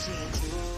see it.